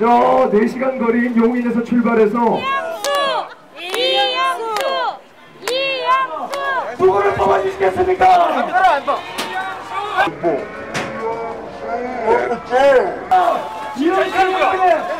저 4시간 거리인 용인에서 출발해서 이양수! 이양수! 이양수! 누구를 뽑아주시겠습니까? 이런 사람들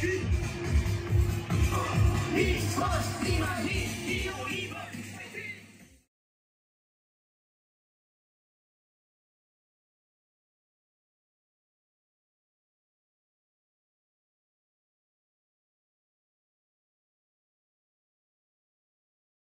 이번 이만희